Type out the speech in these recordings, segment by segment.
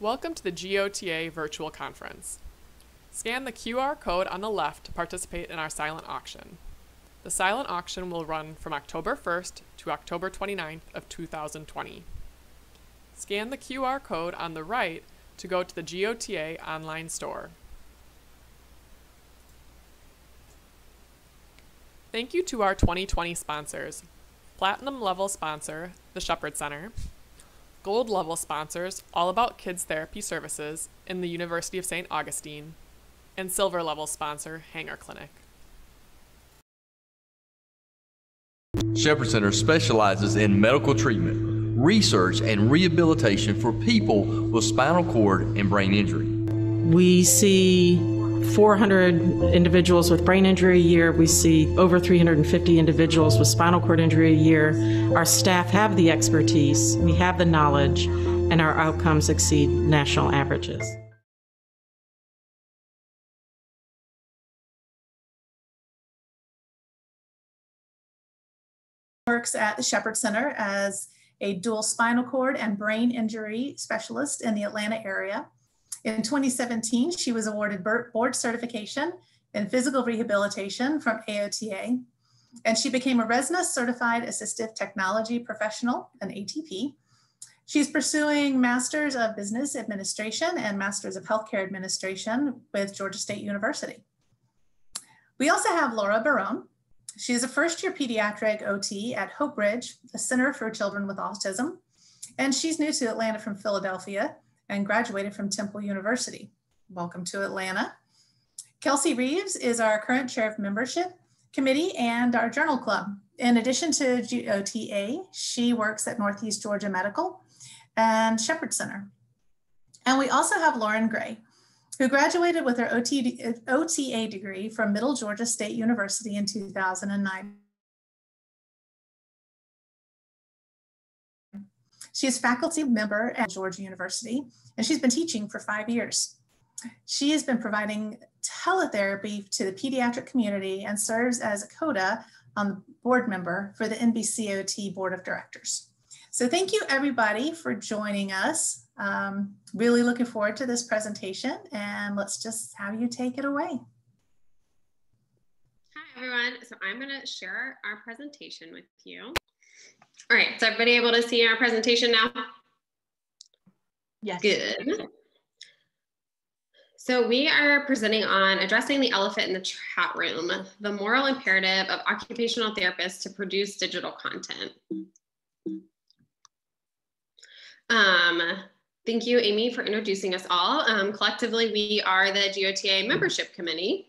Welcome to the GOTA virtual conference. Scan the QR code on the left to participate in our silent auction. The silent auction will run from October 1st to October 29th of 2020. Scan the QR code on the right to go to the GOTA online store. Thank you to our 2020 sponsors. Platinum level sponsor, the Shepherd Center. Gold level sponsors, All About Kids Therapy Services in the University of St. Augustine. And silver level sponsor, Hanger Clinic. Shepherd Center specializes in medical treatment, research, and rehabilitation for people with spinal cord and brain injury. We see 400 individuals with brain injury a year. We see over 350 individuals with spinal cord injury a year. Our staff have the expertise, we have the knowledge, and our outcomes exceed national averages. works at the Shepherd Center as a dual spinal cord and brain injury specialist in the Atlanta area. In 2017, she was awarded board certification in physical rehabilitation from AOTA, and she became a RESNA certified assistive technology professional, an ATP. She's pursuing Masters of Business Administration and Masters of Healthcare Administration with Georgia State University. We also have Laura Barone, she is a first year pediatric OT at Hopebridge, a center for children with autism. And she's new to Atlanta from Philadelphia and graduated from Temple University. Welcome to Atlanta. Kelsey Reeves is our current chair of membership committee and our journal club. In addition to GOTA, she works at Northeast Georgia Medical and Shepherd Center. And we also have Lauren Gray who graduated with her OTA degree from Middle Georgia State University in 2009. She is faculty member at Georgia University, and she's been teaching for five years. She has been providing teletherapy to the pediatric community and serves as a COTA on the board member for the NBCOT Board of Directors. So thank you everybody for joining us. Um, really looking forward to this presentation and let's just have you take it away. Hi everyone, so I'm gonna share our presentation with you. All right, is everybody able to see our presentation now? Yes. Good. So we are presenting on addressing the elephant in the chat room, the moral imperative of occupational therapists to produce digital content. Um, Thank you, Amy, for introducing us all. Um, collectively, we are the GOTA membership committee.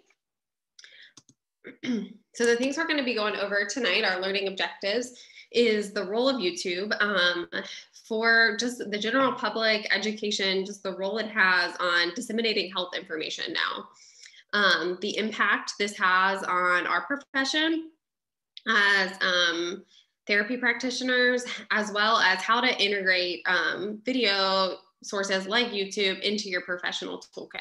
so the things we're going to be going over tonight, are learning objectives, is the role of YouTube um, for just the general public education, just the role it has on disseminating health information now. Um, the impact this has on our profession as um, therapy practitioners, as well as how to integrate um, video sources like YouTube into your professional toolkit.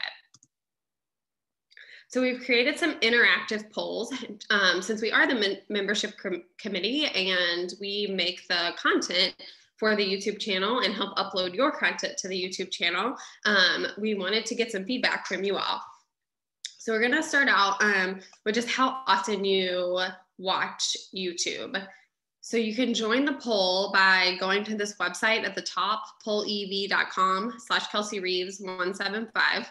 So we've created some interactive polls um, since we are the membership com committee and we make the content for the YouTube channel and help upload your content to the YouTube channel. Um, we wanted to get some feedback from you all. So we're gonna start out um, with just how often you watch YouTube. So you can join the poll by going to this website at the top, pollev.com slash Kelsey Reeves 175.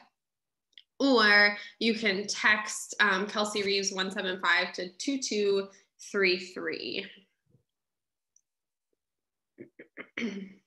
Or you can text um, Kelsey Reeves 175 to 2233.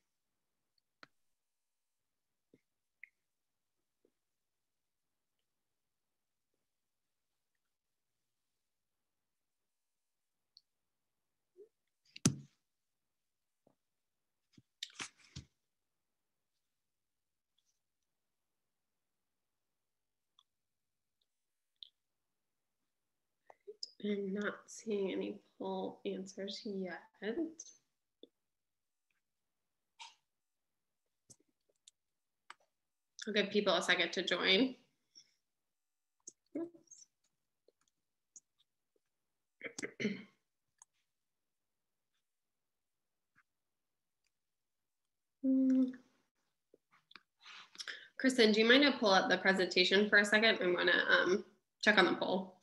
I'm not seeing any poll answers yet. I'll give people a second to join. Kristen, do you mind to pull up the presentation for a second? I'm gonna um, check on the poll.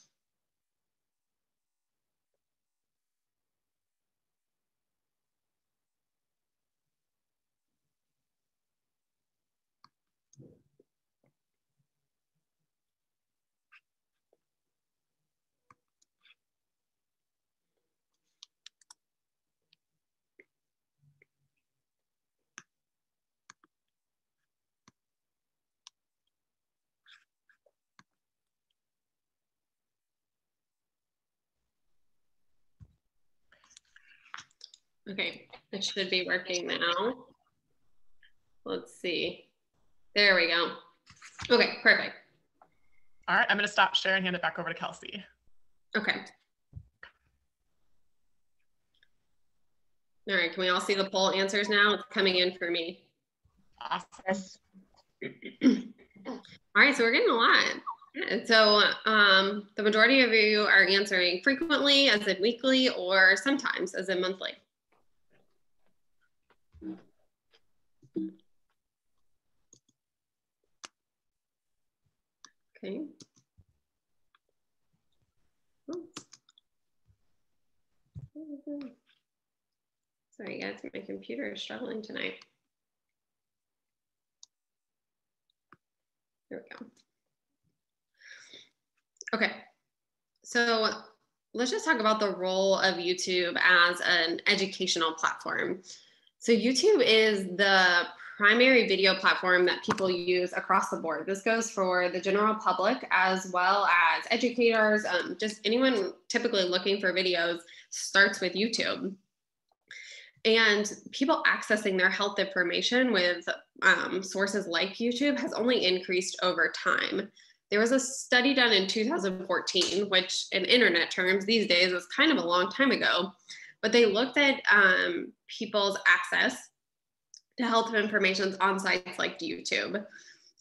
Okay, it should be working now. Let's see. There we go. Okay, perfect. All right, I'm going to stop sharing and hand it back over to Kelsey. Okay. All right, can we all see the poll answers now? It's coming in for me. Awesome. All right, so we're getting a lot. And so um, the majority of you are answering frequently, as in weekly, or sometimes, as in monthly. Okay. Sorry guys, my computer is struggling tonight. There we go. Okay, so let's just talk about the role of YouTube as an educational platform. So YouTube is the primary video platform that people use across the board. This goes for the general public as well as educators, um, just anyone typically looking for videos starts with YouTube. And people accessing their health information with um, sources like YouTube has only increased over time. There was a study done in 2014, which in internet terms these days is kind of a long time ago, but they looked at um, people's access to health information on sites like YouTube.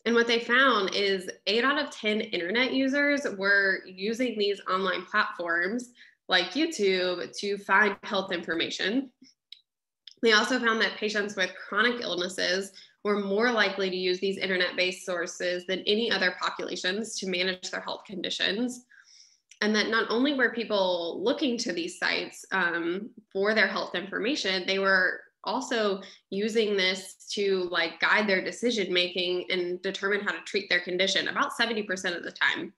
And what they found is eight out of 10 internet users were using these online platforms like YouTube to find health information. They also found that patients with chronic illnesses were more likely to use these internet based sources than any other populations to manage their health conditions. And that not only were people looking to these sites um, for their health information, they were also using this to like guide their decision making and determine how to treat their condition about 70% of the time.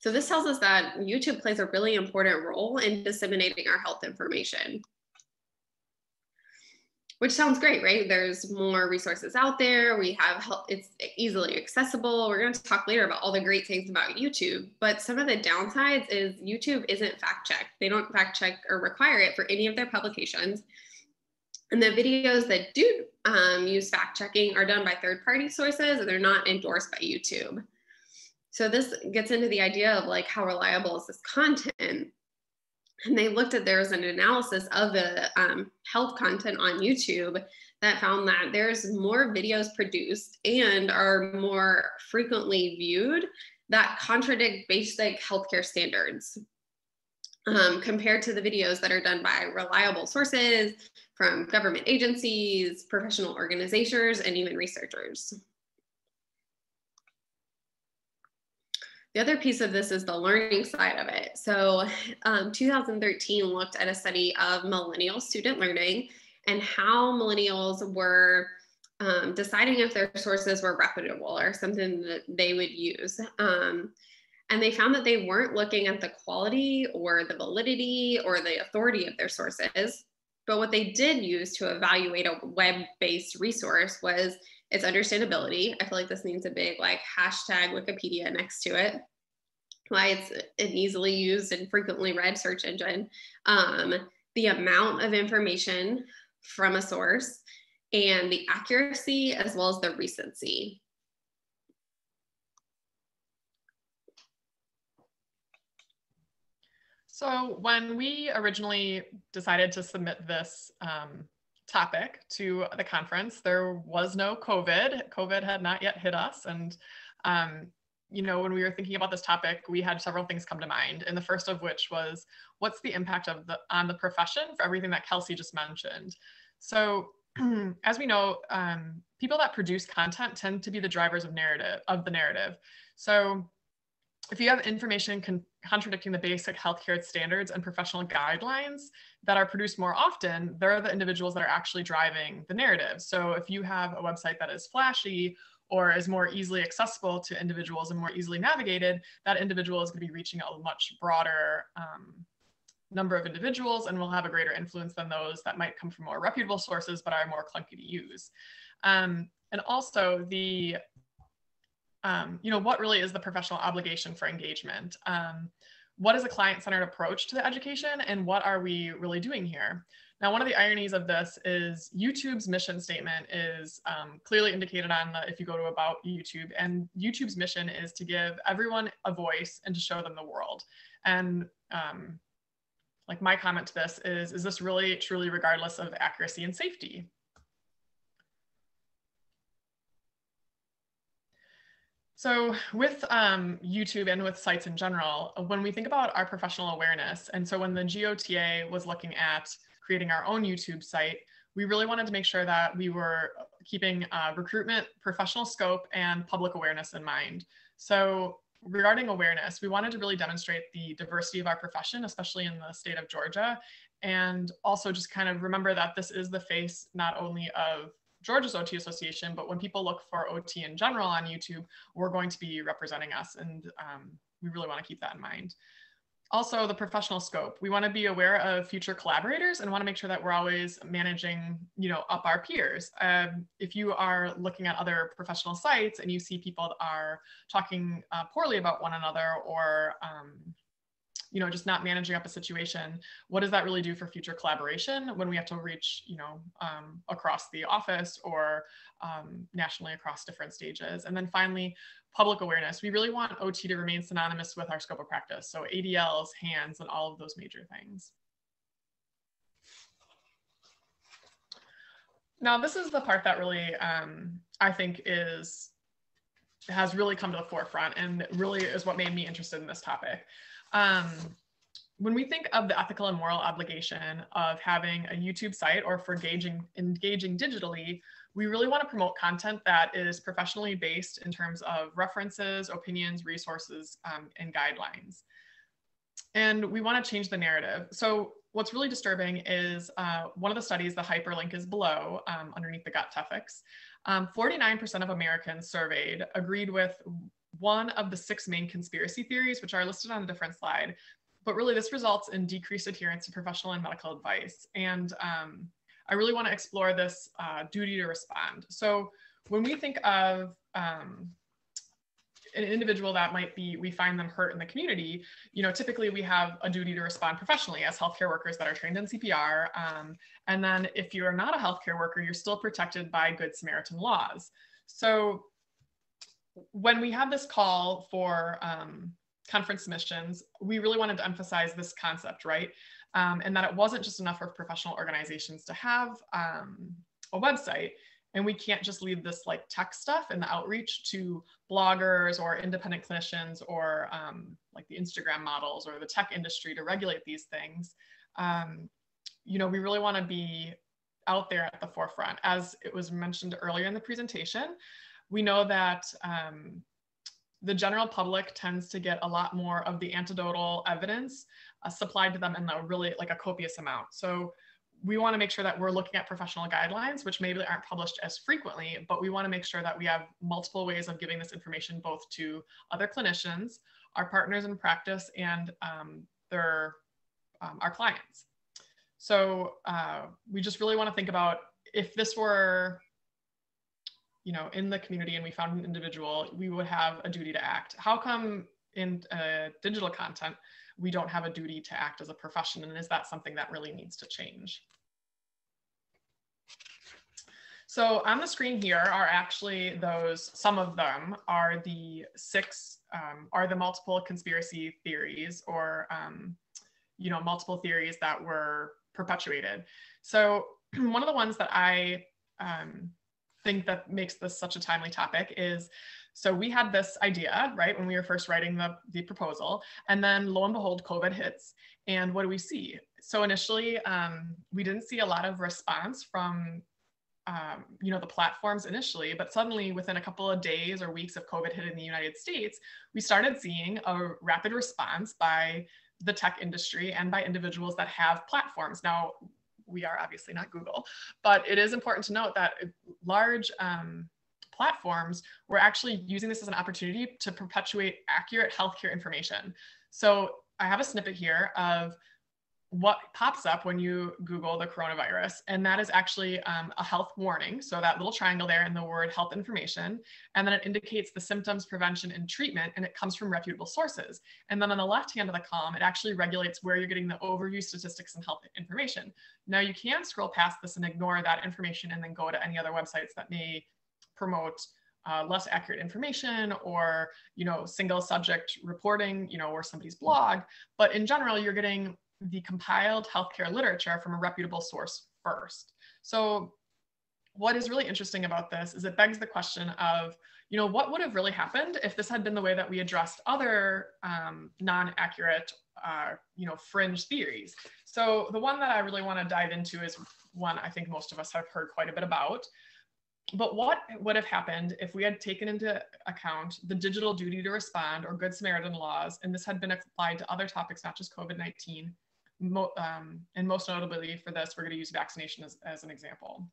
So this tells us that YouTube plays a really important role in disseminating our health information. Which sounds great, right? There's more resources out there. We have help, it's easily accessible. We're going to talk later about all the great things about YouTube, but some of the downsides is YouTube isn't fact checked. They don't fact check or require it for any of their publications. And the videos that do um, use fact checking are done by third party sources and they're not endorsed by YouTube. So this gets into the idea of like how reliable is this content? And they looked at there was an analysis of the um, health content on YouTube that found that there's more videos produced and are more frequently viewed that contradict basic healthcare standards um, compared to the videos that are done by reliable sources from government agencies, professional organizations, and even researchers. The other piece of this is the learning side of it. So um, 2013 looked at a study of millennial student learning and how millennials were um, deciding if their sources were reputable or something that they would use. Um, and they found that they weren't looking at the quality or the validity or the authority of their sources. But what they did use to evaluate a web based resource was its understandability. I feel like this needs a big like hashtag Wikipedia next to it. Why it's an easily used and frequently read search engine. Um, the amount of information from a source and the accuracy as well as the recency. So when we originally decided to submit this um, topic to the conference, there was no COVID. COVID had not yet hit us. And, um, you know, when we were thinking about this topic, we had several things come to mind. And the first of which was, what's the impact of the on the profession for everything that Kelsey just mentioned? So as we know, um, people that produce content tend to be the drivers of narrative of the narrative. So if you have information con- contradicting the basic healthcare standards and professional guidelines that are produced more often, they're the individuals that are actually driving the narrative. So if you have a website that is flashy or is more easily accessible to individuals and more easily navigated, that individual is going to be reaching a much broader um, number of individuals and will have a greater influence than those that might come from more reputable sources but are more clunky to use. Um, and also the um, you know, what really is the professional obligation for engagement? Um, what is a client-centered approach to the education and what are we really doing here? Now, one of the ironies of this is YouTube's mission statement is um, clearly indicated on the, if you go to about YouTube and YouTube's mission is to give everyone a voice and to show them the world. And um, like my comment to this is, is this really truly regardless of accuracy and safety? So with um, YouTube and with sites in general, when we think about our professional awareness, and so when the GOTA was looking at creating our own YouTube site, we really wanted to make sure that we were keeping uh, recruitment, professional scope, and public awareness in mind. So regarding awareness, we wanted to really demonstrate the diversity of our profession, especially in the state of Georgia, and also just kind of remember that this is the face not only of Georgia's OT Association, but when people look for OT in general on YouTube, we're going to be representing us, and um, we really want to keep that in mind. Also, the professional scope. We want to be aware of future collaborators and want to make sure that we're always managing, you know, up our peers. Um, if you are looking at other professional sites and you see people are talking uh, poorly about one another or um, you know just not managing up a situation what does that really do for future collaboration when we have to reach you know um, across the office or um, nationally across different stages? And then finally public awareness. We really want ot to remain synonymous with our scope of practice. So adls hands and all of those major things. Now this is the part that really um, i think is has really come to the forefront and really is what made me interested in this topic um, when we think of the ethical and moral obligation of having a YouTube site or for engaging, engaging digitally, we really want to promote content that is professionally based in terms of references, opinions, resources, um, and guidelines. And we want to change the narrative. So what's really disturbing is uh, one of the studies, the hyperlink is below um, underneath the gut ethics. 49% um, of Americans surveyed agreed with one of the six main conspiracy theories, which are listed on a different slide. But really, this results in decreased adherence to professional and medical advice. And um, I really want to explore this uh, duty to respond. So when we think of um, an individual that might be we find them hurt in the community you know typically we have a duty to respond professionally as healthcare workers that are trained in cpr um, and then if you're not a healthcare worker you're still protected by good samaritan laws so when we had this call for um, conference submissions, we really wanted to emphasize this concept, right? Um, and that it wasn't just enough for professional organizations to have um, a website. And we can't just leave this like tech stuff and the outreach to bloggers or independent clinicians or um, like the Instagram models or the tech industry to regulate these things. Um, you know, we really want to be out there at the forefront. As it was mentioned earlier in the presentation, we know that um, the general public tends to get a lot more of the anecdotal evidence uh, supplied to them in a really like a copious amount. So we want to make sure that we're looking at professional guidelines, which maybe aren't published as frequently, but we want to make sure that we have multiple ways of giving this information both to other clinicians, our partners in practice, and um, their um, our clients. So uh, we just really want to think about if this were you know, in the community and we found an individual, we would have a duty to act. How come in uh, digital content, we don't have a duty to act as a profession? And is that something that really needs to change? So on the screen here are actually those, some of them are the six, um, are the multiple conspiracy theories or, um, you know, multiple theories that were perpetuated. So one of the ones that I um, think that makes this such a timely topic is so we had this idea, right, when we were first writing the, the proposal, and then lo and behold, COVID hits. And what do we see? So initially, um, we didn't see a lot of response from um, you know the platforms initially but suddenly within a couple of days or weeks of covid hitting the united states we started seeing a rapid response by the tech industry and by individuals that have platforms now we are obviously not google but it is important to note that large um, platforms were actually using this as an opportunity to perpetuate accurate healthcare information. So i have a snippet here of what pops up when you Google the coronavirus, and that is actually um, a health warning. So that little triangle there in the word health information, and then it indicates the symptoms, prevention, and treatment, and it comes from reputable sources. And then on the left hand of the column, it actually regulates where you're getting the overview statistics and health information. Now you can scroll past this and ignore that information and then go to any other websites that may promote uh, less accurate information or you know single subject reporting you know or somebody's blog but in general you're getting the compiled healthcare literature from a reputable source first. So what is really interesting about this is it begs the question of, you know, what would have really happened if this had been the way that we addressed other um, non-accurate, uh, you know, fringe theories. So the one that I really want to dive into is one I think most of us have heard quite a bit about. But what would have happened if we had taken into account the digital duty to respond or Good Samaritan laws, and this had been applied to other topics, not just COVID 19, mo um, and most notably for this, we're going to use vaccination as, as an example.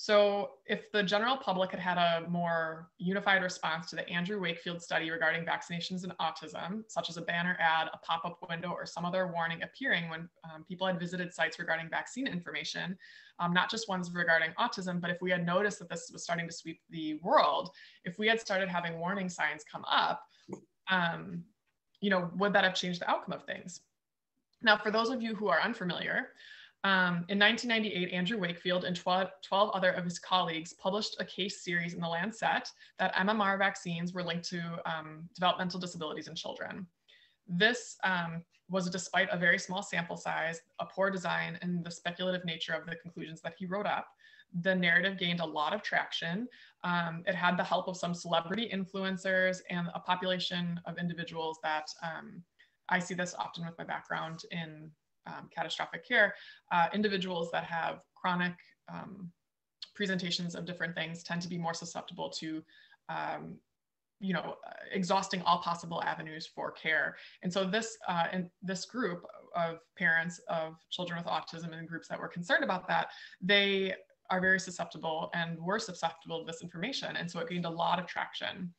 So if the general public had had a more unified response to the Andrew Wakefield study regarding vaccinations and autism, such as a banner ad, a pop-up window, or some other warning appearing when um, people had visited sites regarding vaccine information, um, not just ones regarding autism, but if we had noticed that this was starting to sweep the world, if we had started having warning signs come up, um, you know, would that have changed the outcome of things? Now, for those of you who are unfamiliar, um, in 1998, Andrew Wakefield and 12, 12, other of his colleagues published a case series in the Lancet that MMR vaccines were linked to um, developmental disabilities in children. This um, was despite a very small sample size, a poor design, and the speculative nature of the conclusions that he wrote up. The narrative gained a lot of traction. Um, it had the help of some celebrity influencers and a population of individuals that um, I see this often with my background in um, catastrophic care. Uh, individuals that have chronic um, presentations of different things tend to be more susceptible to um, you know, exhausting all possible avenues for care. And so this, uh, and this group of parents of children with autism and groups that were concerned about that, they are very susceptible and were susceptible to this information. And so it gained a lot of traction.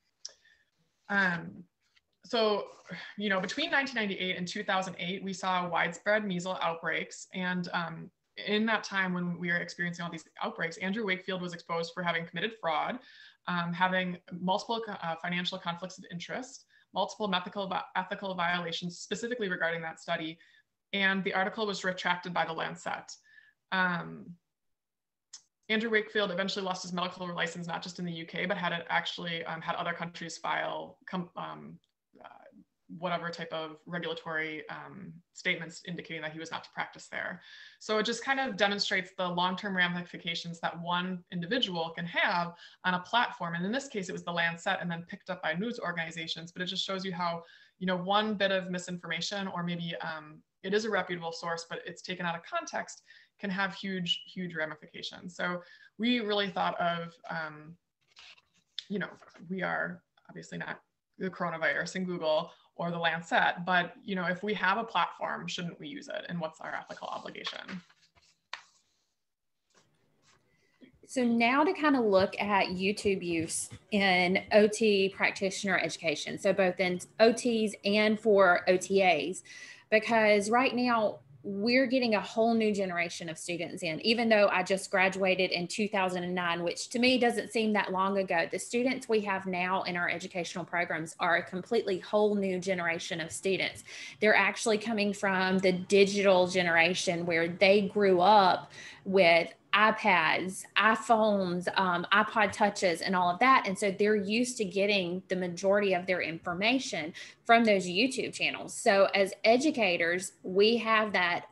Um, so, you know, between 1998 and 2008, we saw widespread measles outbreaks. And um, in that time when we were experiencing all these outbreaks, Andrew Wakefield was exposed for having committed fraud, um, having multiple uh, financial conflicts of interest, multiple ethical, ethical violations, specifically regarding that study. And the article was retracted by the Lancet. Um, Andrew Wakefield eventually lost his medical license, not just in the UK, but had it actually um, had other countries file um, whatever type of regulatory um, statements indicating that he was not to practice there. So it just kind of demonstrates the long-term ramifications that one individual can have on a platform. And in this case, it was the Lancet and then picked up by news organizations, but it just shows you how, you know, one bit of misinformation or maybe um, it is a reputable source, but it's taken out of context can have huge, huge ramifications. So we really thought of, um, you know, we are obviously not the coronavirus and Google or the Lancet, but you know, if we have a platform, shouldn't we use it? And what's our ethical obligation? So now to kind of look at YouTube use in OT practitioner education. So both in OTs and for OTAs, because right now we're getting a whole new generation of students in, even though I just graduated in 2009, which to me doesn't seem that long ago. The students we have now in our educational programs are a completely whole new generation of students. They're actually coming from the digital generation where they grew up with iPads, iPhones, um, iPod touches, and all of that. And so they're used to getting the majority of their information from those YouTube channels. So as educators, we have that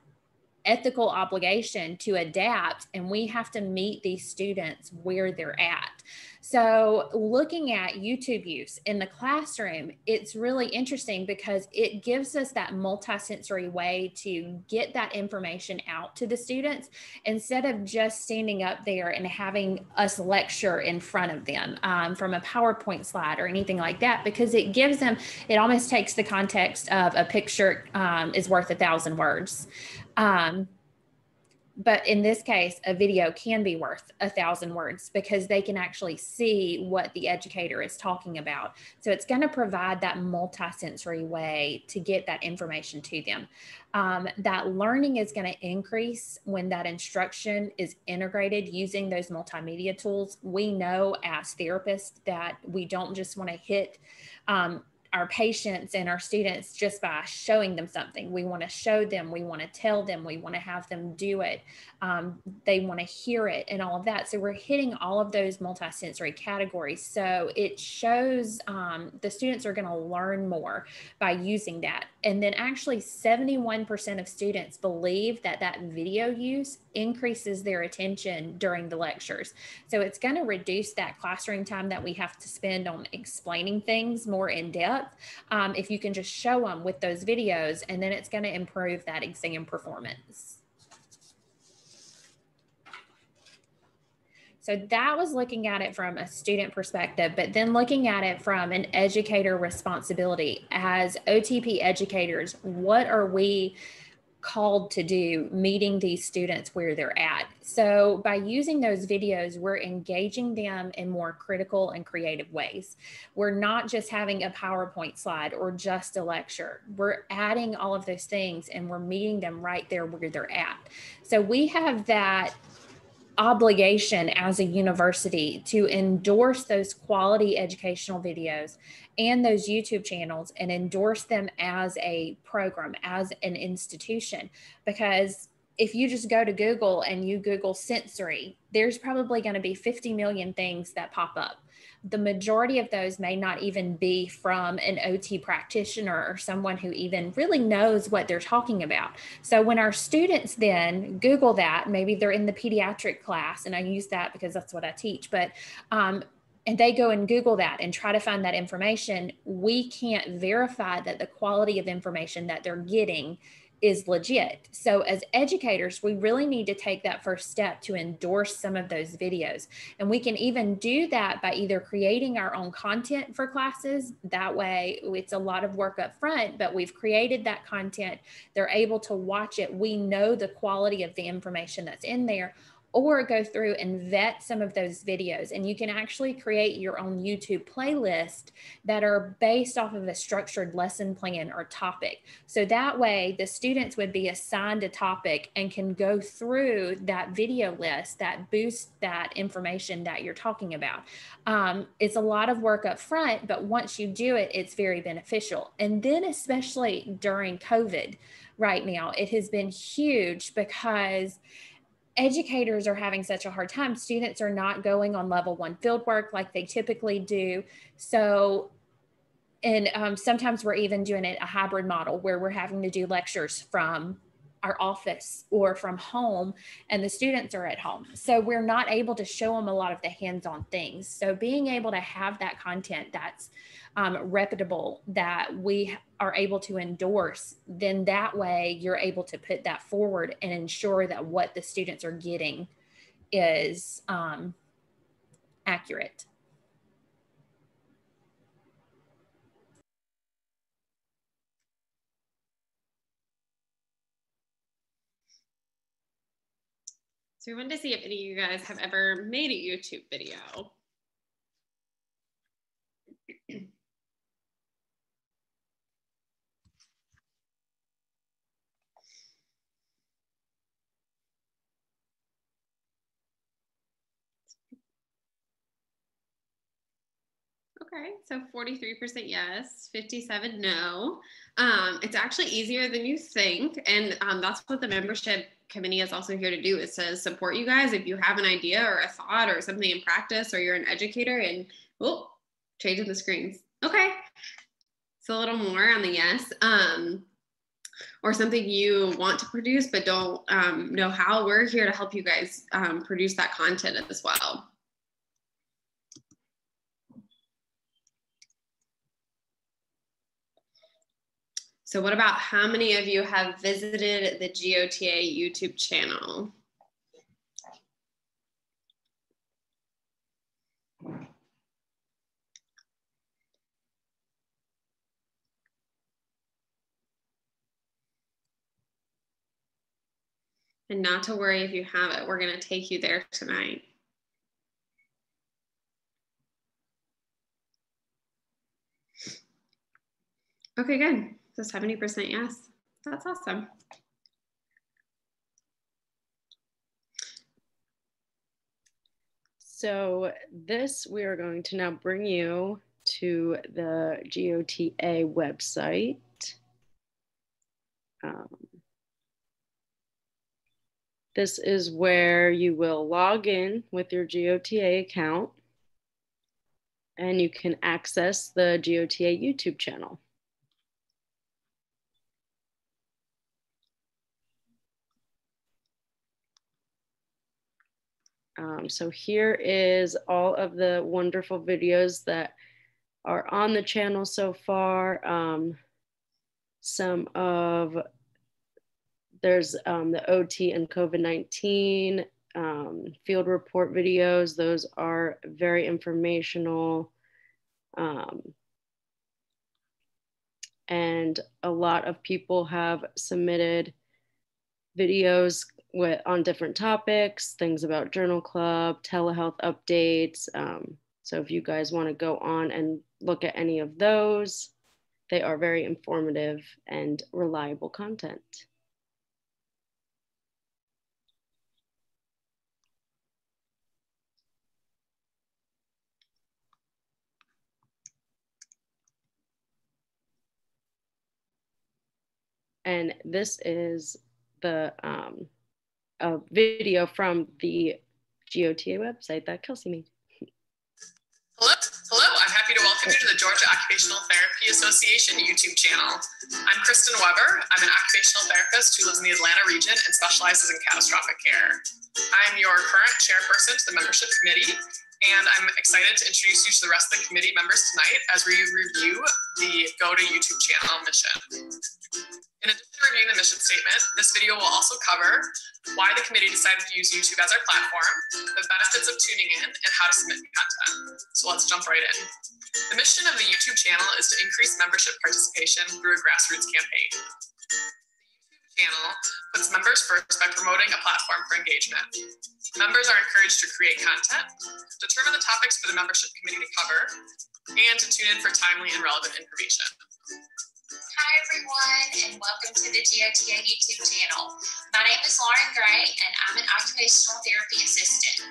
ethical obligation to adapt and we have to meet these students where they're at. So, looking at YouTube use in the classroom, it's really interesting because it gives us that multisensory way to get that information out to the students instead of just standing up there and having us lecture in front of them um, from a PowerPoint slide or anything like that, because it gives them, it almost takes the context of a picture um, is worth a thousand words. Um, but in this case, a video can be worth a thousand words because they can actually see what the educator is talking about. So it's going to provide that multisensory way to get that information to them. Um, that learning is going to increase when that instruction is integrated using those multimedia tools. We know as therapists that we don't just want to hit um, our patients and our students just by showing them something. We want to show them, we want to tell them, we want to have them do it. Um, they want to hear it and all of that. So we're hitting all of those multisensory categories. So it shows um, the students are going to learn more by using that. And then actually 71% of students believe that that video use increases their attention during the lectures. So it's going to reduce that classroom time that we have to spend on explaining things more in depth. Um, if you can just show them with those videos, and then it's going to improve that exam performance. So that was looking at it from a student perspective, but then looking at it from an educator responsibility. As OTP educators, what are we called to do meeting these students where they're at? So by using those videos, we're engaging them in more critical and creative ways. We're not just having a PowerPoint slide or just a lecture. We're adding all of those things and we're meeting them right there where they're at. So we have that obligation as a university to endorse those quality educational videos and those YouTube channels and endorse them as a program, as an institution. Because if you just go to Google and you Google sensory, there's probably going to be 50 million things that pop up the majority of those may not even be from an OT practitioner or someone who even really knows what they're talking about. So when our students then Google that, maybe they're in the pediatric class, and I use that because that's what I teach, but um, and they go and Google that and try to find that information, we can't verify that the quality of information that they're getting is legit. So, as educators, we really need to take that first step to endorse some of those videos. And we can even do that by either creating our own content for classes. That way, it's a lot of work up front, but we've created that content. They're able to watch it. We know the quality of the information that's in there or go through and vet some of those videos. And you can actually create your own YouTube playlist that are based off of a structured lesson plan or topic. So that way, the students would be assigned a topic and can go through that video list that boosts that information that you're talking about. Um, it's a lot of work up front, but once you do it, it's very beneficial. And then, especially during COVID right now, it has been huge because educators are having such a hard time. Students are not going on level one field work like they typically do. So, and um, sometimes we're even doing it a hybrid model where we're having to do lectures from our office or from home and the students are at home. So we're not able to show them a lot of the hands-on things. So being able to have that content that's um, reputable that we are able to endorse, then that way you're able to put that forward and ensure that what the students are getting is um, accurate. So we wanted to see if any of you guys have ever made a YouTube video. Okay, so 43% yes, 57 no. Um, it's actually easier than you think. And um, that's what the membership committee is also here to do is to support you guys. If you have an idea or a thought or something in practice or you're an educator and, oh, changing the screens. Okay, so a little more on the yes. Um, or something you want to produce but don't um, know how, we're here to help you guys um, produce that content as well. So what about how many of you have visited the GOTA YouTube channel? And not to worry if you have it, we're going to take you there tonight. Okay, good. So 70% yes. That's awesome. So this, we are going to now bring you to the GOTA website. Um, this is where you will log in with your GOTA account and you can access the GOTA YouTube channel. Um, so here is all of the wonderful videos that are on the channel so far. Um, some of there's um, the OT and COVID 19 um, field report videos. Those are very informational. Um, and a lot of people have submitted videos with, on different topics, things about Journal Club, telehealth updates. Um, so if you guys want to go on and look at any of those, they are very informative and reliable content. And this is the um, a video from the GOTA website that Kelsey made. Hello, hello. I'm happy to welcome you to the Georgia Occupational Therapy Association YouTube channel. I'm Kristen Webber. I'm an occupational therapist who lives in the Atlanta region and specializes in catastrophic care. I'm your current chairperson to the membership committee, and I'm excited to introduce you to the rest of the committee members tonight as we review the GOTA YouTube channel mission. In addition to reviewing the mission statement, this video will also cover why the committee decided to use YouTube as our platform, the benefits of tuning in, and how to submit content. So let's jump right in. The mission of the YouTube channel is to increase membership participation through a grassroots campaign. Channel puts members first by promoting a platform for engagement. Members are encouraged to create content, determine the topics for the membership committee to cover, and to tune in for timely and relevant information. Hi everyone and welcome to the GOTA YouTube channel. My name is Lauren Gray and I'm an occupational therapy assistant.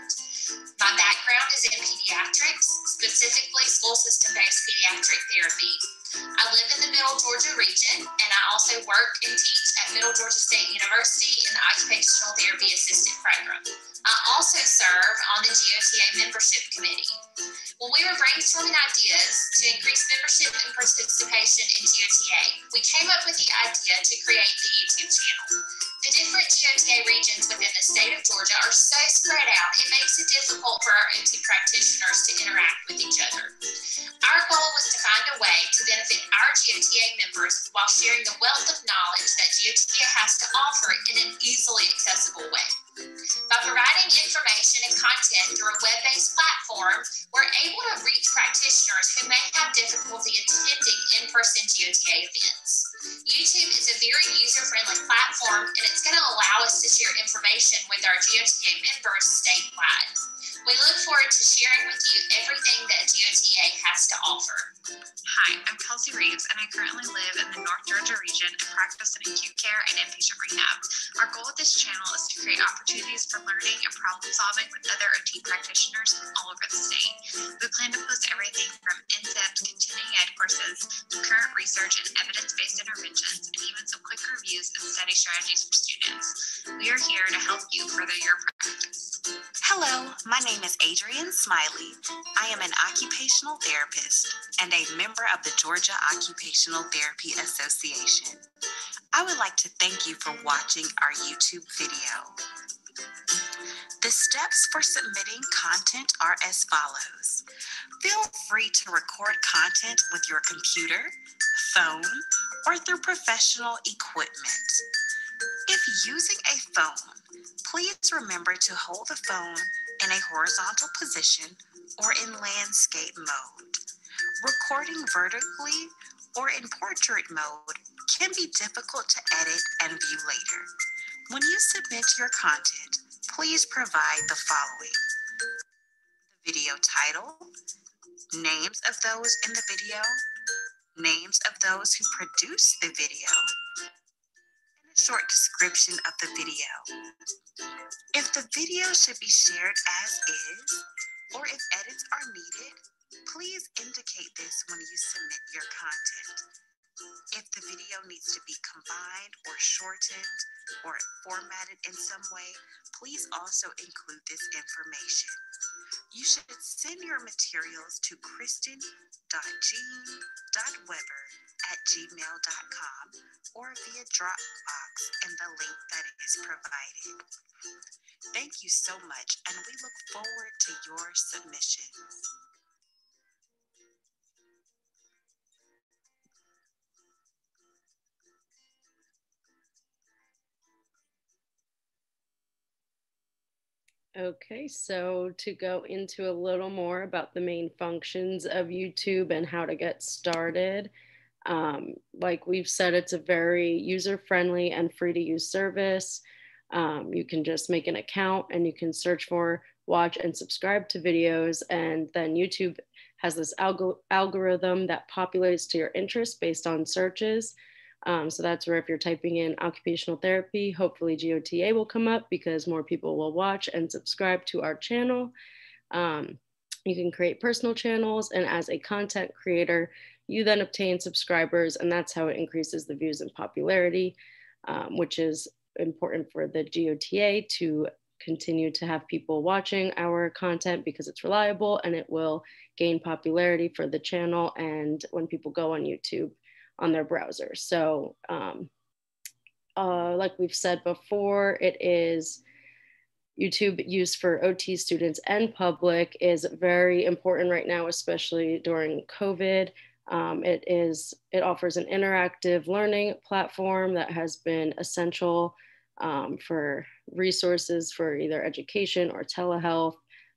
My background is in pediatrics, specifically school system based pediatric therapy. I live in the Middle Georgia region and I also work and teach at Middle Georgia State University in the Occupational Therapy Assistant program. I also serve on the GOTA membership committee. When we were brainstorming ideas to increase membership and participation in GOTA, we came up with the idea to create the YouTube channel. The different GOTA regions within the state of Georgia are so spread out, it makes it difficult for our OT practitioners to interact with each other. Our goal was to find a way to benefit our GOTA members while sharing the wealth of knowledge that GOTA has to offer in an easily accessible way. By providing information and content through a web based platform, we're able to reach practitioners who may have difficulty attending in person GOTA events. YouTube is a very user friendly platform and it's going to allow us to share information with our GOTA members statewide. We look forward to sharing with you everything that GOTA has to offer. Hi, I'm Kelsey Reeves, and I currently live in the North Georgia region and practice in acute care and inpatient rehab. Our goal with this channel is to create opportunities for learning and problem solving with other OT practitioners from all over the state. We plan to post everything from in-depth continuing ed courses to current research and evidence-based interventions, and even some quick reviews and study strategies for students. We are here to help you further your practice. Hello, my name is Adrianna Smiley. I am an occupational therapist and a member of the Georgia Occupational Therapy Association. I would like to thank you for watching our YouTube video. The steps for submitting content are as follows. Feel free to record content with your computer, phone, or through professional equipment. If using a phone, please remember to hold the phone in a horizontal position or in landscape mode. Recording vertically or in portrait mode can be difficult to edit and view later. When you submit your content, please provide the following. The video title, names of those in the video, names of those who produced the video, short description of the video. If the video should be shared as is, or if edits are needed, please indicate this when you submit your content. If the video needs to be combined or shortened or formatted in some way, please also include this information. You should send your materials to kristen.jean.webber at gmail.com or via Dropbox in the link that is provided. Thank you so much, and we look forward to your submissions. Okay, so to go into a little more about the main functions of YouTube and how to get started, um, like we've said, it's a very user friendly and free to use service. Um, you can just make an account and you can search for, watch, and subscribe to videos. And then YouTube has this alg algorithm that populates to your interest based on searches. Um, so that's where if you're typing in occupational therapy, hopefully GOTA will come up because more people will watch and subscribe to our channel. Um, you can create personal channels and as a content creator, you then obtain subscribers and that's how it increases the views and popularity, um, which is important for the GOTA to continue to have people watching our content because it's reliable and it will gain popularity for the channel. And when people go on YouTube, on their browser. So, um, uh, like we've said before, it is YouTube used for OT students and public is very important right now, especially during COVID. Um, it is it offers an interactive learning platform that has been essential um, for resources for either education or telehealth.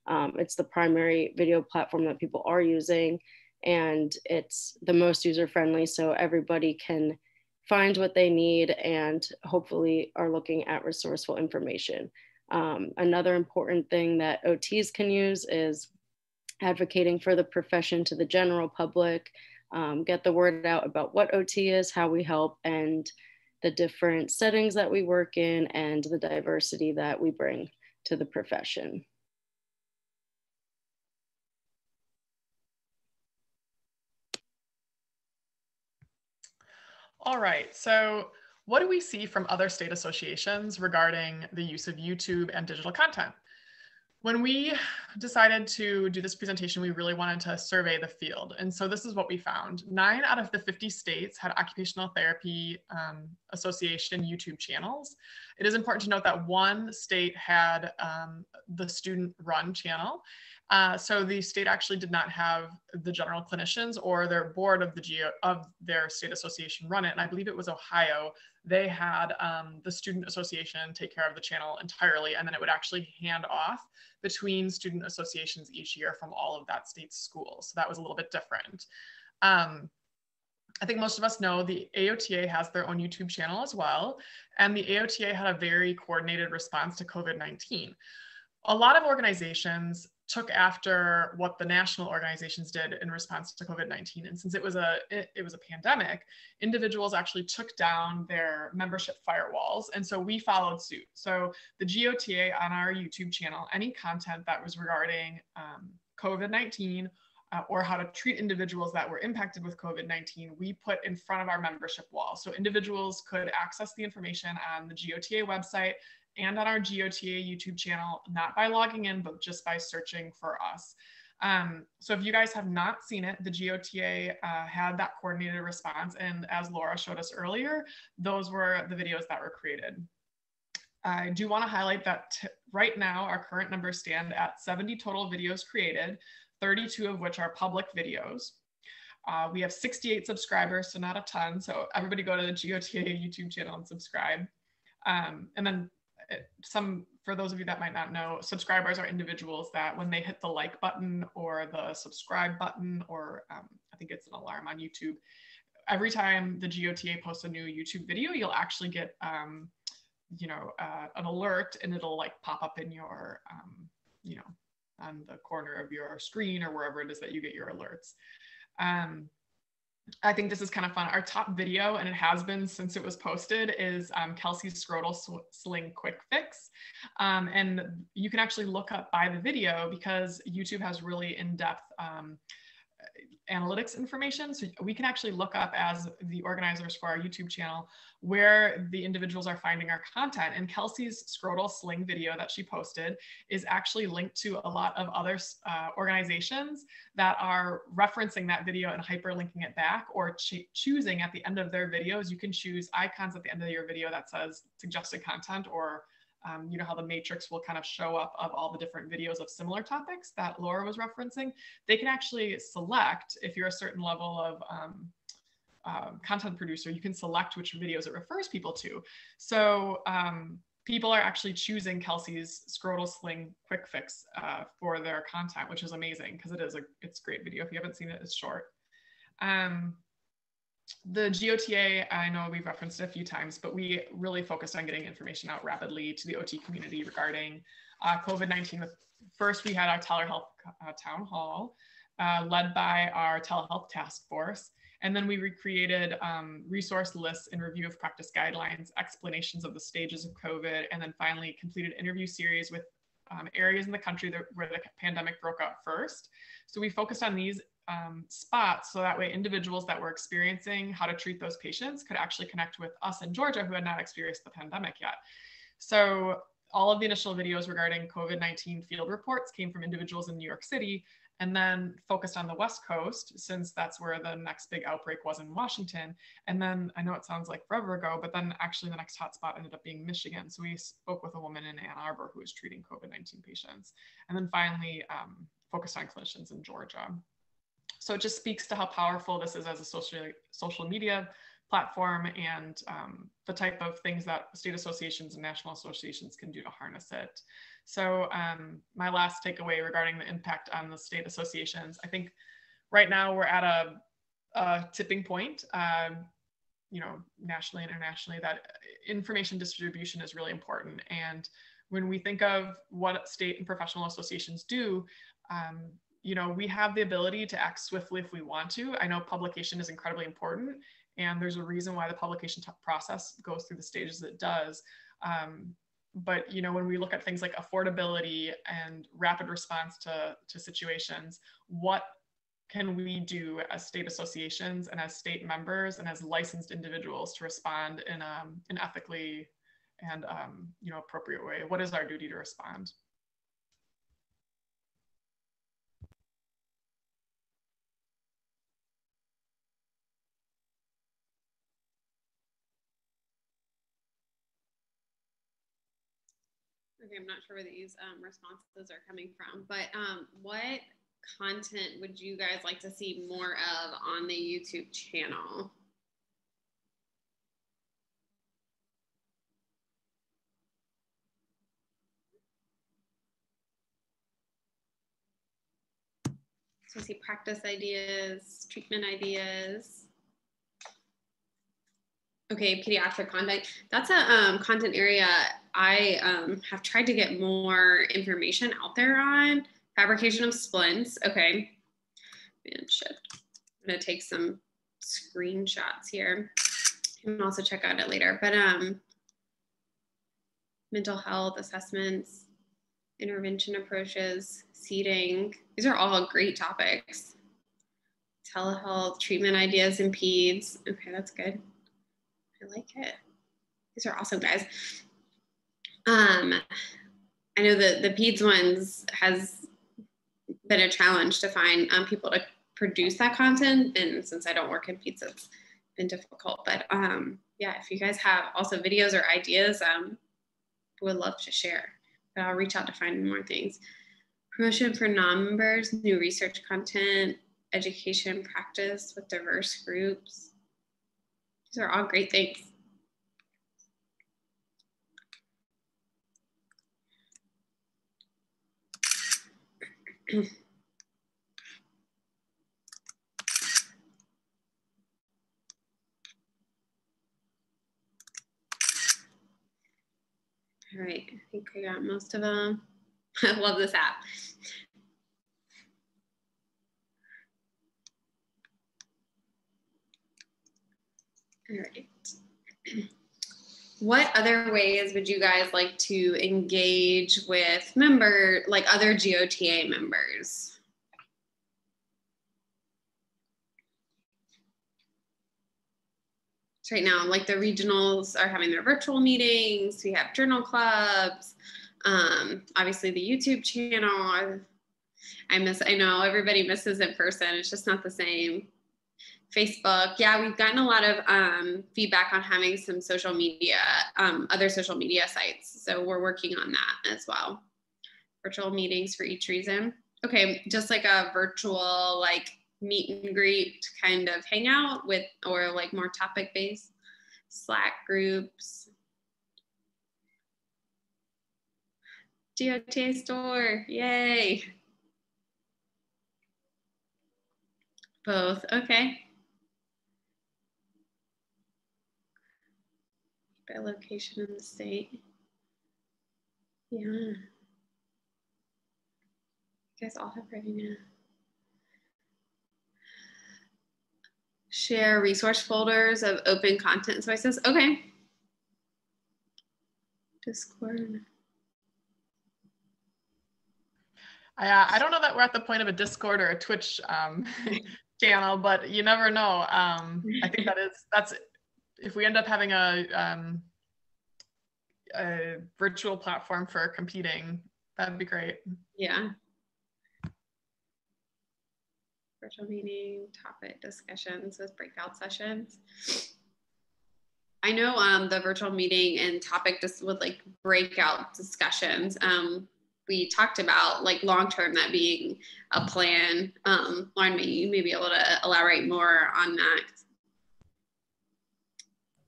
Um, it's the primary video platform that people are using and it's the most user friendly so everybody can find what they need and hopefully are looking at resourceful information. Um, another important thing that OTs can use is advocating for the profession to the general public, um, get the word out about what OT is, how we help, and the different settings that we work in and the diversity that we bring to the profession. All right, so what do we see from other state associations regarding the use of YouTube and digital content? When we decided to do this presentation, we really wanted to survey the field. And so this is what we found. Nine out of the 50 states had Occupational Therapy um, Association YouTube channels. It is important to note that one state had um, the student run channel uh, so the state actually did not have the general clinicians or their board of the geo of their state association run it. And I believe it was Ohio. They had um, the student association take care of the channel entirely, and then it would actually hand off between student associations each year from all of that state's schools. So that was a little bit different. Um, I think most of us know the AOTA has their own YouTube channel as well. And the AOTA had a very coordinated response to COVID 19. A lot of organizations took after what the national organizations did in response to COVID-19. And since it was a it, it, was a pandemic, individuals actually took down their membership firewalls. And so we followed suit. So the GOTA on our YouTube channel, any content that was regarding um, COVID-19 uh, or how to treat individuals that were impacted with COVID 19, we put in front of our membership wall. So individuals could access the information on the GOTA website and on our GOTA YouTube channel, not by logging in, but just by searching for us. Um, so if you guys have not seen it, the GOTA uh, had that coordinated response. And as Laura showed us earlier, those were the videos that were created. I do want to highlight that right now our current numbers stand at 70 total videos created, 32 of which are public videos. Uh, we have 68 subscribers, so not a ton. So everybody go to the GOTA YouTube channel and subscribe. Um, and then some, for those of you that might not know, subscribers are individuals that when they hit the like button or the subscribe button, or um, I think it's an alarm on YouTube, every time the GOTA posts a new YouTube video, you'll actually get, um, you know, uh, an alert and it'll like pop up in your, um, you know, on the corner of your screen or wherever it is that you get your alerts. Um, I think this is kind of fun. Our top video, and it has been since it was posted, is um, Kelsey's scrotal sling quick fix. Um, and you can actually look up by the video because YouTube has really in-depth um, analytics information. So we can actually look up as the organizers for our YouTube channel where the individuals are finding our content. And Kelsey's scrotal sling video that she posted is actually linked to a lot of other uh, organizations that are referencing that video and hyperlinking it back or ch choosing at the end of their videos. You can choose icons at the end of your video that says suggested content or um, you know how the matrix will kind of show up of all the different videos of similar topics that Laura was referencing. They can actually select if you're a certain level of um, um, content producer, you can select which videos it refers people to. So um, people are actually choosing Kelsey's scrotal sling quick fix uh, for their content, which is amazing because it is a it's great video. If you haven't seen it, it's short. Um, the GOTA, I know we've referenced it a few times, but we really focused on getting information out rapidly to the OT community regarding uh, COVID-19. First, we had our telehealth uh, town hall uh, led by our telehealth task force. And then we recreated um, resource lists and review of practice guidelines, explanations of the stages of COVID, and then finally completed interview series with um, areas in the country that, where the pandemic broke out first. So we focused on these um, spots so that way individuals that were experiencing how to treat those patients could actually connect with us in Georgia who had not experienced the pandemic yet. So all of the initial videos regarding COVID-19 field reports came from individuals in New York City and then focused on the West Coast since that's where the next big outbreak was in Washington. And then I know it sounds like forever ago, but then actually the next hotspot ended up being Michigan. So we spoke with a woman in Ann Arbor who was treating COVID-19 patients. And then finally um, focused on clinicians in Georgia. So it just speaks to how powerful this is as a social, social media platform and um, the type of things that state associations and national associations can do to harness it. So um, my last takeaway regarding the impact on the state associations, I think right now we're at a, a tipping point, um, you know, nationally, and internationally, that information distribution is really important. And when we think of what state and professional associations do, um, you know, we have the ability to act swiftly if we want to. I know publication is incredibly important, and there's a reason why the publication process goes through the stages it does. Um, but you know, when we look at things like affordability and rapid response to, to situations, what can we do as state associations and as state members and as licensed individuals to respond in um, an ethically and um, you know appropriate way? What is our duty to respond? I'm not sure where these um, responses are coming from, but um, what content would you guys like to see more of on the YouTube channel? So I see practice ideas, treatment ideas. Okay, pediatric content. That's a um, content area I um, have tried to get more information out there on. Fabrication of splints. Okay. And shift. I'm gonna take some screenshots here. You can also check out it later. But um, mental health assessments, intervention approaches, seating. These are all great topics. Telehealth, treatment ideas in peds. Okay, that's good. I like it. These are awesome, guys. Um, I know the the PEDS ones has been a challenge to find um, people to produce that content, and since I don't work in PEDS, it's been difficult. But um, yeah, if you guys have also videos or ideas, um, would love to share. But I'll reach out to find more things. Promotion for non-members, new research content, education practice with diverse groups. These are all great things. All right, I think I got most of them. I love this app. All right. What other ways would you guys like to engage with member, like other GOTA members? right now, like the regionals are having their virtual meetings. We have journal clubs. Um, obviously, the YouTube channel. I miss. I know everybody misses in person. It's just not the same. Facebook. Yeah, we've gotten a lot of um, feedback on having some social media, um, other social media sites. So we're working on that as well. Virtual meetings for each reason. Okay, just like a virtual like meet and greet kind of hangout with, or like more topic based Slack groups. GOTA store, yay. Both, okay. By location in the state. Yeah. You guys all have ready revenue. share resource folders of open content sources. Okay. Discord. Uh, I don't know that we're at the point of a Discord or a Twitch um, channel, but you never know. Um, I think that is that's if we end up having a, um, a virtual platform for competing, that'd be great. Yeah virtual meeting topic discussions with breakout sessions. I know um, the virtual meeting and topic just with like breakout discussions. Um, we talked about like long term that being a plan. Um, Lauren, may you may be able to elaborate more on that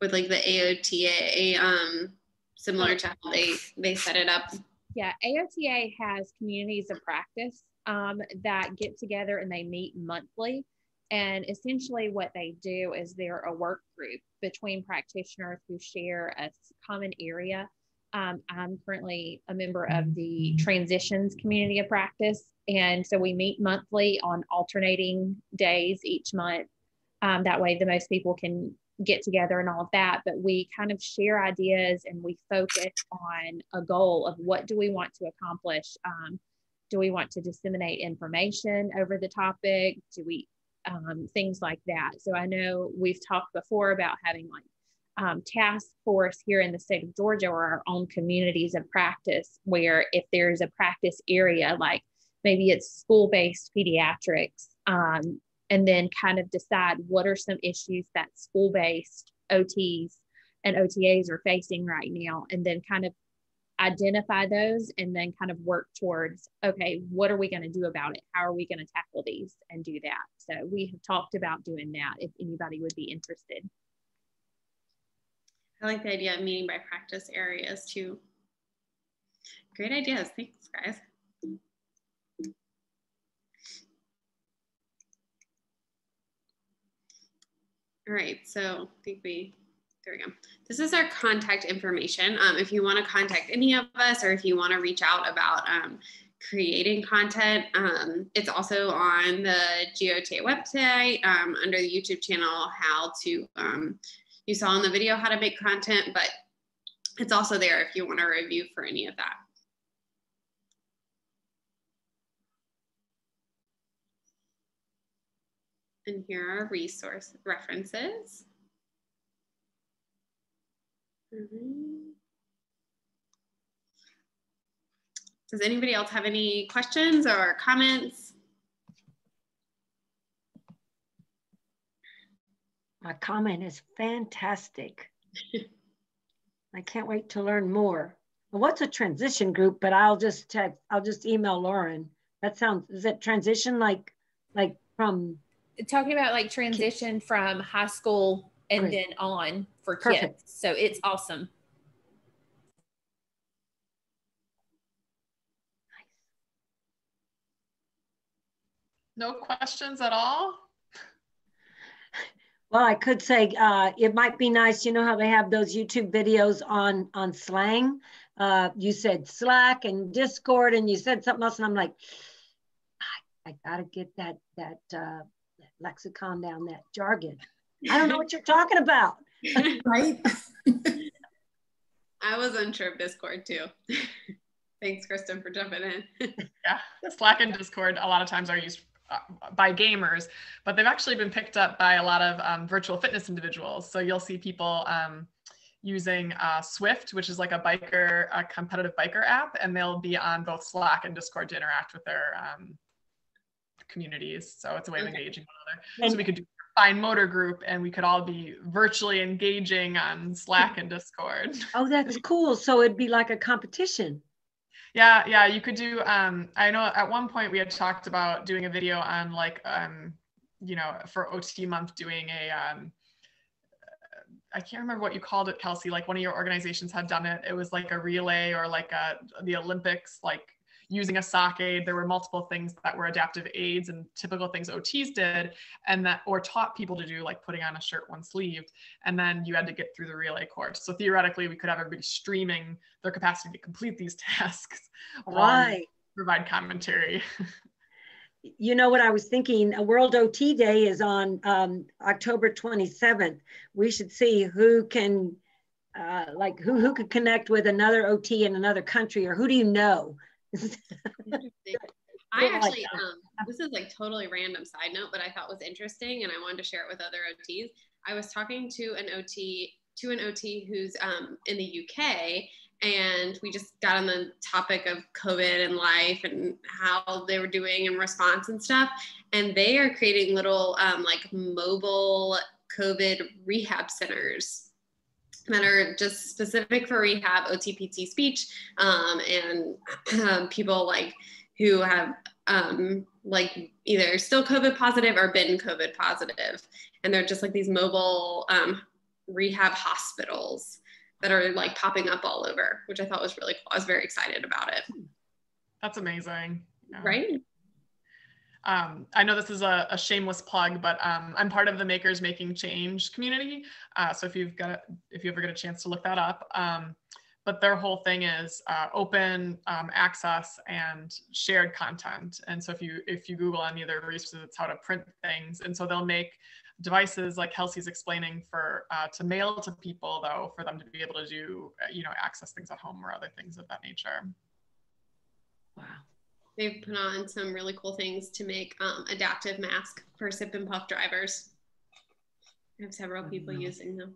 with like the AOTA, um, similar to how they they set it up. Yeah, AOTA has communities of practice um, that get together and they meet monthly. And essentially, what they do is they're a work group between practitioners who share a common area. Um, I'm currently a member of the transitions community of practice. And so we meet monthly on alternating days each month. Um, that way, the most people can get together and all of that. But we kind of share ideas and we focus on a goal of what do we want to accomplish. Um, do we want to disseminate information over the topic do we um, things like that so i know we've talked before about having like um, task force here in the state of georgia or our own communities of practice where if there's a practice area like maybe it's school-based pediatrics um, and then kind of decide what are some issues that school-based ots and otas are facing right now and then kind of identify those and then kind of work towards okay what are we going to do about it? How are we going to tackle these and do that? So we have talked about doing that if anybody would be interested. I like the idea of meeting by practice areas too. Great ideas. Thanks guys all right so i think we there we go. This is our contact information. Um, if you want to contact any of us or if you want to reach out about um, creating content, um, it's also on the GOTA website um, under the YouTube channel, how to, um, you saw in the video how to make content, but it's also there if you want to review for any of that. And here are resource references. Does anybody else have any questions or comments? My comment is fantastic. I can't wait to learn more. What's a transition group? But I'll just text, I'll just email Lauren. That sounds, is it transition like, like from talking about like transition kids. from high school and Great. then on for Perfect. kids. So it's awesome. No questions at all? Well, I could say uh, it might be nice. You know how they have those YouTube videos on on slang. Uh, you said Slack and Discord, and you said something else, and I'm like, I, I gotta get that that, uh, that lexicon down, that jargon. I don't know what you're talking about. right. I was unsure of Discord too. Thanks, Kristen, for jumping in. yeah, Slack and Discord a lot of times are used uh, by gamers, but they've actually been picked up by a lot of um, virtual fitness individuals. So you'll see people um, using uh, Zwift, which is like a biker, a competitive biker app, and they'll be on both Slack and Discord to interact with their um, communities. So it's a way of engaging one another. So we could do fine motor group and we could all be virtually engaging on Slack and Discord. Oh, that's cool. So it'd be like a competition. Yeah, yeah, you could do. Um, I know at one point we had talked about doing a video on like, um, you know, for OT month doing a. Um, I can't remember what you called it, Kelsey. Like one of your organizations had done it. It was like a relay or like a the Olympics, like using a sock aid. There were multiple things that were adaptive aids and typical things OTs did, and that or taught people to do, like putting on a shirt one sleeved, and then you had to get through the relay course. So theoretically, we could have everybody streaming their capacity to complete these tasks. Right. Provide commentary. you know what I was thinking? A World OT Day is on um, October 27th. We should see who can, uh, like, who who could connect with another OT in another country, or who do you know I actually, um, this is like totally random side note, but I thought was interesting, and I wanted to share it with other OTs. I was talking to an OT to an OT who's um, in the UK, and we just got on the topic of COVID and life and how they were doing in response and stuff. And they are creating little um, like mobile COVID rehab centers that are just specific for rehab, OTPT speech, um, and um, people like who have um, like either still COVID positive or been COVID positive. And they're just like these mobile um, rehab hospitals that are like popping up all over, which I thought was really cool. I was very excited about it. That's amazing. Yeah. Right? Um, I know this is a, a shameless plug, but um, I'm part of the Makers Making Change community. Uh, so if you've got, if you ever get a chance to look that up, um, but their whole thing is uh, open um, access and shared content. And so if you if you Google any of their resources, it's how to print things. And so they'll make devices like Kelsey's explaining for uh, to mail to people though, for them to be able to do you know access things at home or other things of that nature. Wow they've put on some really cool things to make um, adaptive mask for sip and puff drivers. I have several people mm-hmm. using them.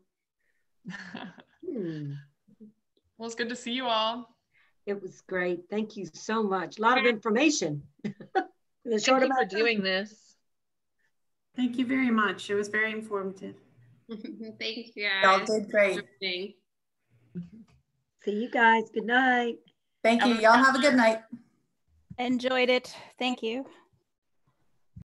hmm. Well, it's good to see you all. It was great. Thank you so much. A lot of information. the short Thank you for doing this. Thank you very much. It was very informative. Thank you guys. Y'all did great. See you guys. Good night. Thank you. Y'all have a good night. Enjoyed it. Thank you.